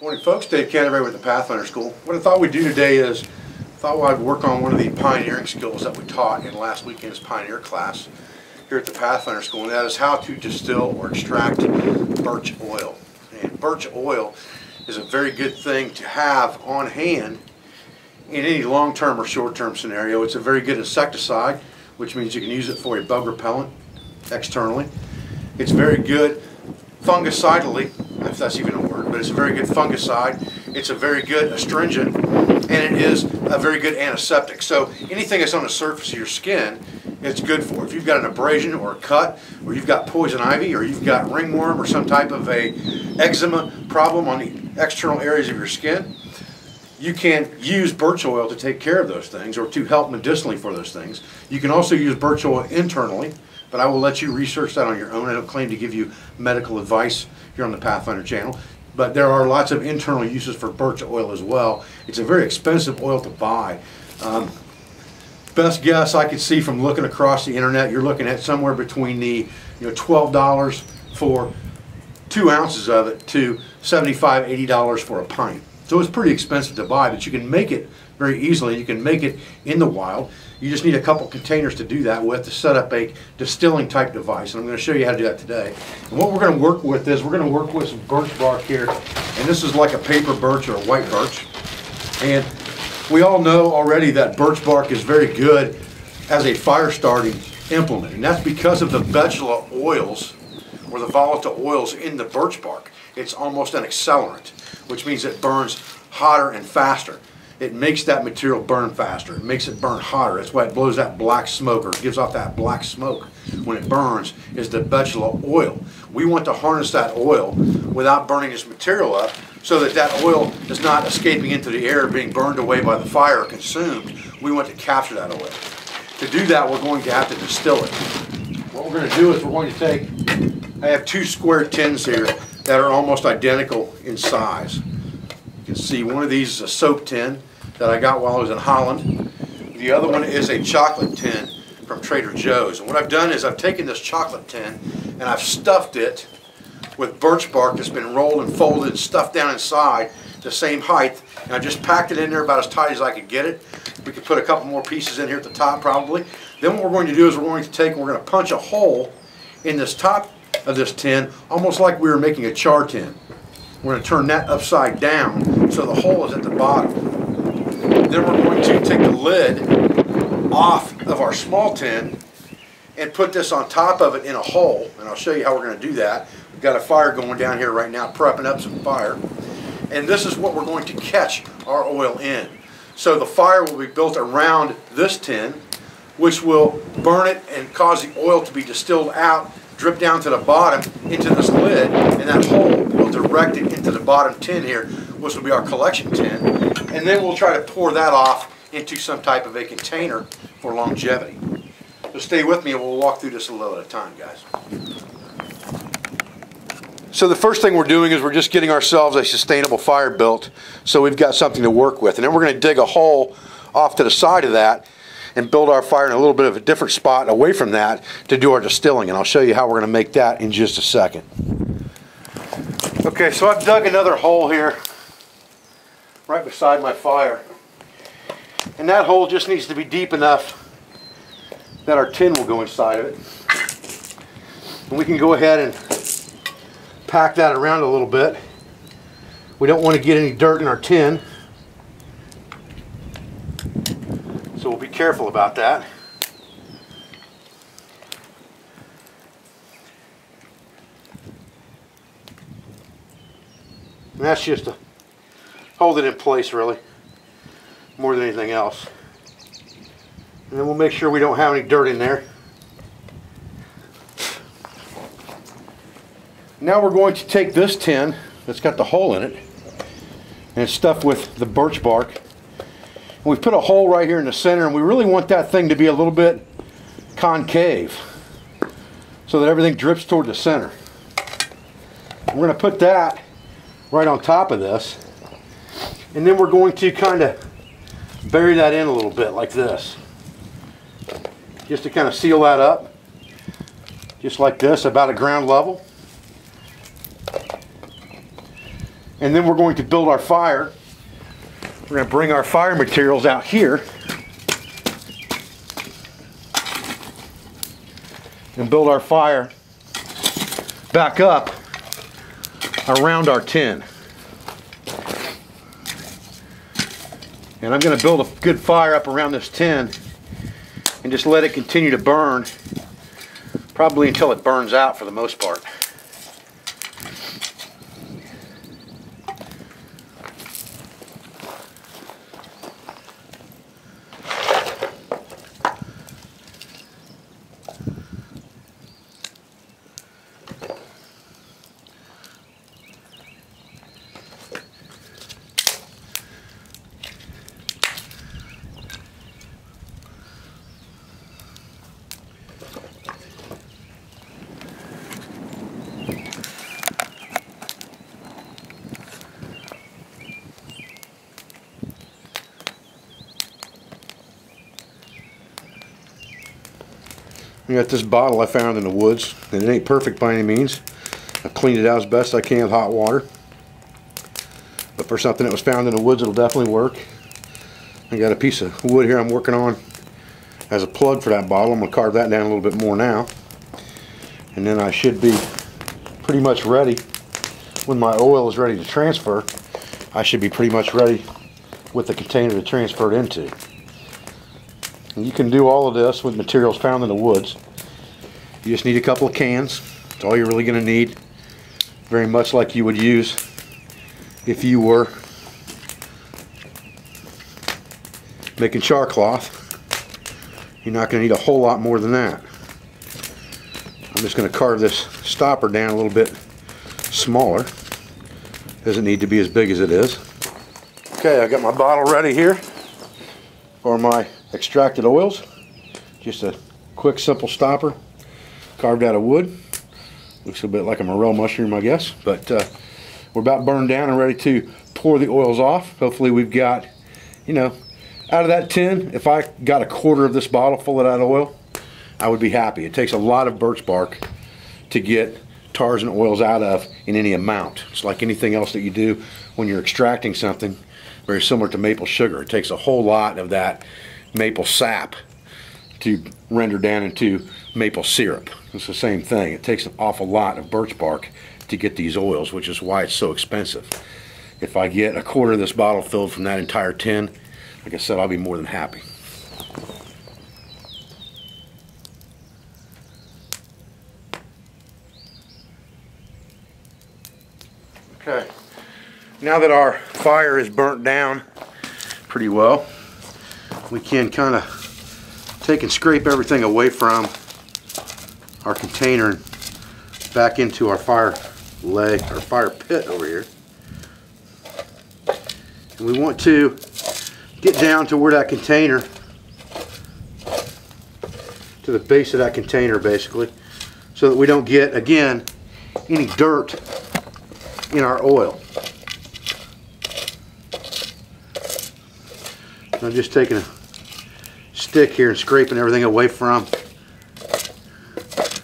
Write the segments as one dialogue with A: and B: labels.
A: Morning folks, Dave Canterbury with the Pathfinder School. What I thought we'd do today is, thought I'd work on one of the pioneering skills that we taught in last weekend's Pioneer class here at the Pathfinder School, and that is how to distill or extract birch oil. And birch oil is a very good thing to have on hand in any long-term or short-term scenario. It's a very good insecticide, which means you can use it for a bug repellent externally. It's very good fungicidally, if that's even a but it's a very good fungicide. It's a very good astringent, and it is a very good antiseptic. So anything that's on the surface of your skin, it's good for. If you've got an abrasion or a cut, or you've got poison ivy, or you've got ringworm, or some type of a eczema problem on the external areas of your skin, you can use birch oil to take care of those things or to help medicinally for those things. You can also use birch oil internally but I will let you research that on your own. I don't claim to give you medical advice here on the Pathfinder channel, but there are lots of internal uses for birch oil as well. It's a very expensive oil to buy. Um, best guess I could see from looking across the internet, you're looking at somewhere between the you know $12 for two ounces of it to $75, $80 for a pint. So it's pretty expensive to buy, but you can make it very easily. You can make it in the wild. You just need a couple containers to do that with to set up a distilling type device. And I'm going to show you how to do that today. And what we're going to work with is we're going to work with some birch bark here. And this is like a paper birch or a white birch. And we all know already that birch bark is very good as a fire starting implement. And that's because of the vegetable oils or the volatile oils in the birch bark. It's almost an accelerant, which means it burns hotter and faster it makes that material burn faster. It makes it burn hotter. That's why it blows that black smoke or gives off that black smoke when it burns is the vegetable oil. We want to harness that oil without burning this material up so that that oil is not escaping into the air being burned away by the fire or consumed. We want to capture that oil. To do that, we're going to have to distill it. What we're going to do is we're going to take, I have two square tins here that are almost identical in size. You can see one of these is a soap tin that I got while I was in Holland. The other one is a chocolate tin from Trader Joe's. And what I've done is I've taken this chocolate tin and I've stuffed it with birch bark that's been rolled and folded and stuffed down inside the same height. And I just packed it in there about as tight as I could get it. We could put a couple more pieces in here at the top probably. Then what we're going to do is we're going to take and we're going to punch a hole in this top of this tin almost like we were making a char tin. We're going to turn that upside down so the hole is at the bottom. Then we're going to take the lid off of our small tin and put this on top of it in a hole. And I'll show you how we're going to do that. We've got a fire going down here right now, prepping up some fire. And this is what we're going to catch our oil in. So the fire will be built around this tin, which will burn it and cause the oil to be distilled out, drip down to the bottom into this lid, and that hole will direct it into the bottom tin here, which will be our collection tin and then we'll try to pour that off into some type of a container for longevity. So stay with me and we'll walk through this a little at a time, guys. So the first thing we're doing is we're just getting ourselves a sustainable fire built so we've got something to work with. And then we're going to dig a hole off to the side of that and build our fire in a little bit of a different spot away from that to do our distilling. And I'll show you how we're going to make that in just a second. Okay, so I've dug another hole here right beside my fire. And that hole just needs to be deep enough that our tin will go inside of it. And we can go ahead and pack that around a little bit. We don't want to get any dirt in our tin. So we'll be careful about that. And that's just a hold it in place really more than anything else. And then we'll make sure we don't have any dirt in there. Now we're going to take this tin that's got the hole in it and it's stuffed with the birch bark. And we put a hole right here in the center and we really want that thing to be a little bit concave so that everything drips toward the center. We're going to put that right on top of this and then we're going to kind of bury that in a little bit like this. Just to kind of seal that up. Just like this, about a ground level. And then we're going to build our fire. We're going to bring our fire materials out here. And build our fire back up around our tin. And I'm going to build a good fire up around this tin and just let it continue to burn probably until it burns out for the most part. I got this bottle I found in the woods, and it ain't perfect by any means. I cleaned it out as best I can with hot water. But for something that was found in the woods, it'll definitely work. I got a piece of wood here I'm working on as a plug for that bottle. I'm going to carve that down a little bit more now. And then I should be pretty much ready. When my oil is ready to transfer, I should be pretty much ready with the container to transfer it into. You can do all of this with materials found in the woods. You just need a couple of cans. That's all you're really going to need. Very much like you would use if you were making char cloth. You're not going to need a whole lot more than that. I'm just going to carve this stopper down a little bit smaller. Doesn't need to be as big as it is. Okay, I got my bottle ready here for my extracted oils. Just a quick simple stopper carved out of wood. Looks a bit like a morel mushroom I guess. But uh, we're about burned down and ready to pour the oils off. Hopefully we've got, you know, out of that tin, if I got a quarter of this bottle full of that oil, I would be happy. It takes a lot of birch bark to get tars and oils out of in any amount. It's like anything else that you do when you're extracting something, very similar to maple sugar. It takes a whole lot of that maple sap to render down into maple syrup. It's the same thing. It takes an awful lot of birch bark to get these oils, which is why it's so expensive. If I get a quarter of this bottle filled from that entire tin, like I said, I'll be more than happy. Okay, now that our fire is burnt down pretty well, we can kind of take and scrape everything away from our container and back into our fire leg, our fire pit over here. And we want to get down to where that container, to the base of that container basically, so that we don't get, again, any dirt in our oil. I'm just taking a stick here and scraping everything away from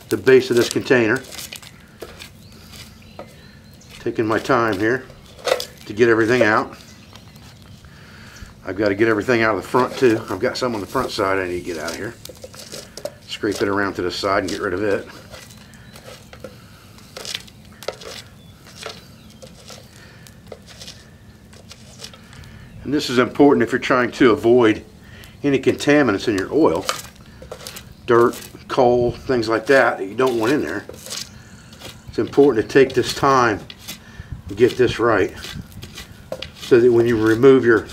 A: the base of this container. Taking my time here to get everything out. I've got to get everything out of the front too. I've got some on the front side I need to get out of here. Scrape it around to the side and get rid of it. And this is important if you're trying to avoid any contaminants in your oil, dirt, coal, things like that that you don't want in there. It's important to take this time and get this right so that when you remove your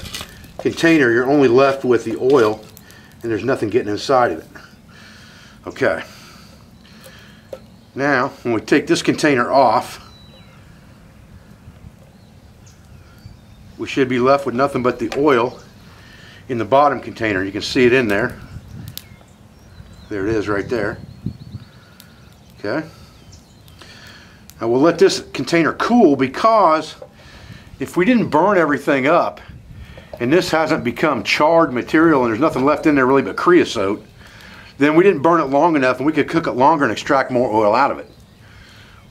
A: container you're only left with the oil and there's nothing getting inside of it. Okay. Now when we take this container off we should be left with nothing but the oil in the bottom container. You can see it in there. There it is right there. Okay. Now we'll let this container cool because if we didn't burn everything up and this hasn't become charred material and there's nothing left in there really but creosote, then we didn't burn it long enough and we could cook it longer and extract more oil out of it.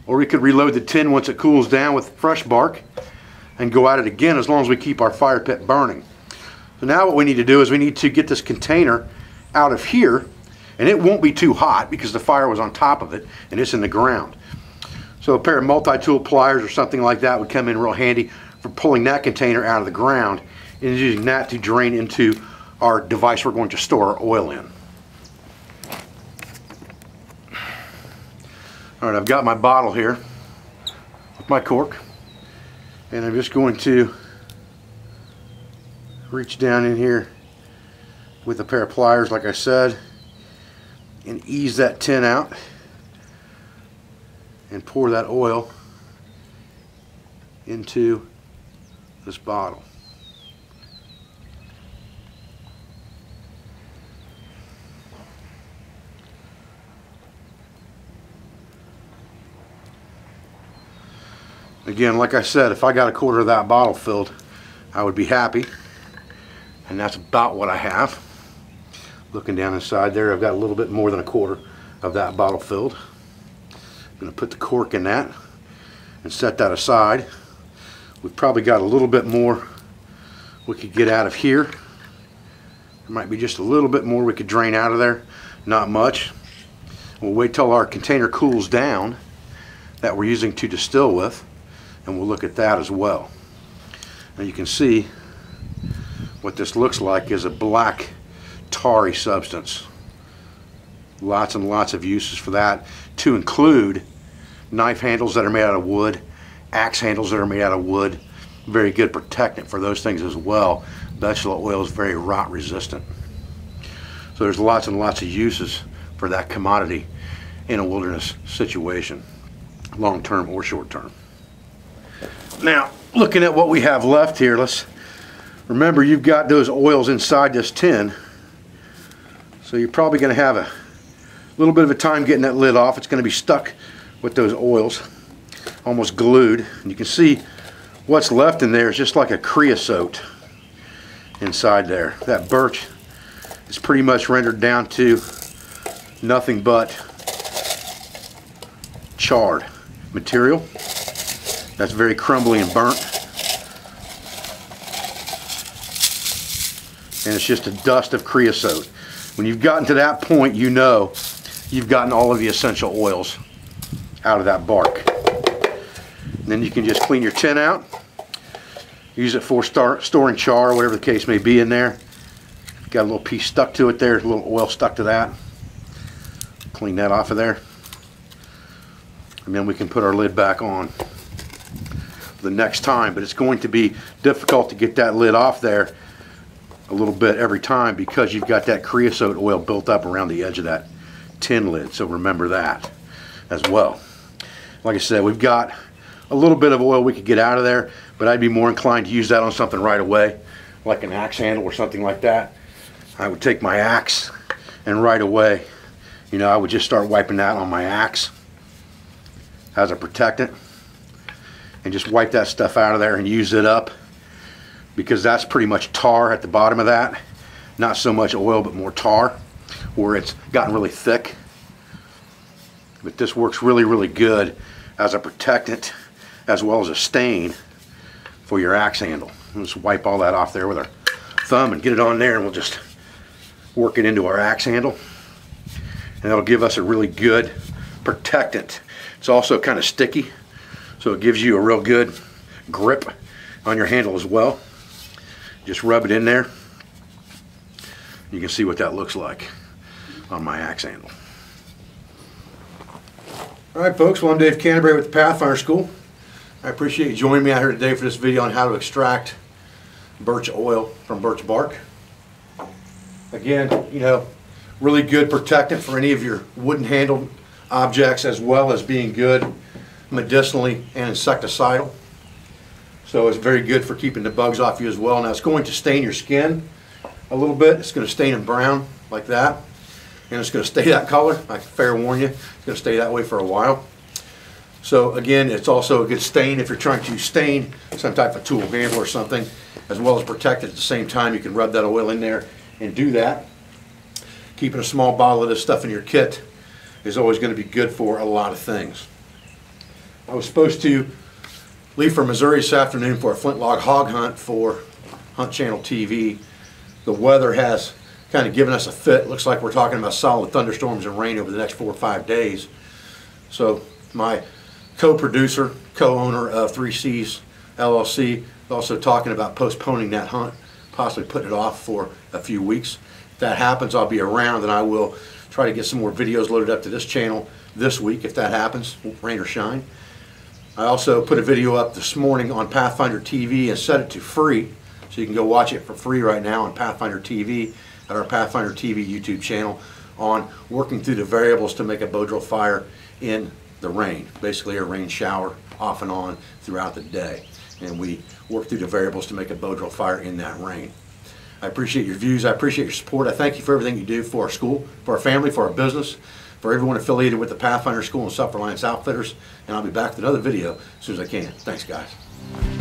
A: Or we could reload the tin once it cools down with fresh bark and go at it again as long as we keep our fire pit burning. So now what we need to do is we need to get this container out of here and it won't be too hot because the fire was on top of it and it's in the ground. So a pair of multi-tool pliers or something like that would come in real handy for pulling that container out of the ground and using that to drain into our device we're going to store our oil in. All right, I've got my bottle here with my cork and I'm just going to reach down in here with a pair of pliers like I said and ease that tin out and pour that oil into this bottle. Again, like I said, if I got a quarter of that bottle filled, I would be happy. And that's about what I have. Looking down inside there, I've got a little bit more than a quarter of that bottle filled. I'm going to put the cork in that and set that aside. We've probably got a little bit more we could get out of here. There might be just a little bit more we could drain out of there. Not much. We'll wait till our container cools down that we're using to distill with and we'll look at that as well. Now you can see what this looks like is a black tarry substance. Lots and lots of uses for that to include knife handles that are made out of wood, axe handles that are made out of wood. Very good protectant for those things as well. Vegetable oil is very rot resistant. So there's lots and lots of uses for that commodity in a wilderness situation, long term or short term. Now, looking at what we have left here, let's remember you've got those oils inside this tin. So you're probably going to have a little bit of a time getting that lid off. It's going to be stuck with those oils, almost glued. And you can see what's left in there is just like a creosote inside there. That birch is pretty much rendered down to nothing but charred material. That's very crumbly and burnt. And it's just a dust of creosote. When you've gotten to that point, you know you've gotten all of the essential oils out of that bark. And then you can just clean your tin out. Use it for star storing char, whatever the case may be in there. Got a little piece stuck to it there, a little oil stuck to that. Clean that off of there. And then we can put our lid back on the next time, but it's going to be difficult to get that lid off there a little bit every time because you've got that creosote oil built up around the edge of that tin lid. So remember that as well. Like I said, we've got a little bit of oil we could get out of there, but I'd be more inclined to use that on something right away, like an axe handle or something like that. I would take my axe and right away, you know, I would just start wiping that on my axe as a protectant and just wipe that stuff out of there and use it up because that's pretty much tar at the bottom of that. Not so much oil but more tar where it's gotten really thick. But this works really really good as a protectant as well as a stain for your axe handle. We'll just wipe all that off there with our thumb and get it on there and we'll just work it into our axe handle. And that'll give us a really good protectant. It's also kind of sticky so it gives you a real good grip on your handle as well. Just rub it in there. You can see what that looks like on my axe handle. All right, folks. Well, I'm Dave Canterbury with the Pathfinder School. I appreciate you joining me out here today for this video on how to extract birch oil from birch bark. Again, you know, really good protectant for any of your wooden handled objects as well as being good medicinally and insecticidal. So it's very good for keeping the bugs off you as well. Now it's going to stain your skin a little bit. It's going to stain it brown like that. And it's going to stay that color. I fair warn you, it's going to stay that way for a while. So again, it's also a good stain if you're trying to stain some type of tool handle or something, as well as protect it at the same time. You can rub that oil in there and do that. Keeping a small bottle of this stuff in your kit is always going to be good for a lot of things. I was supposed to leave for Missouri this afternoon for a Flintlock hog hunt for Hunt Channel TV. The weather has kind of given us a fit. Looks like we're talking about solid thunderstorms and rain over the next four or five days. So my co-producer, co-owner of 3Cs LLC, also talking about postponing that hunt, possibly putting it off for a few weeks. If that happens, I'll be around and I will try to get some more videos loaded up to this channel this week if that happens, rain or shine. I also put a video up this morning on Pathfinder TV and set it to free, so you can go watch it for free right now on Pathfinder TV at our Pathfinder TV YouTube channel on working through the variables to make a bow drill fire in the rain, basically a rain shower off and on throughout the day. And we work through the variables to make a bow drill fire in that rain. I appreciate your views. I appreciate your support. I thank you for everything you do for our school, for our family, for our business, for everyone affiliated with the Pathfinder School and Self-Reliance Outfitters. And I'll be back with another video as soon as I can. Thanks, guys.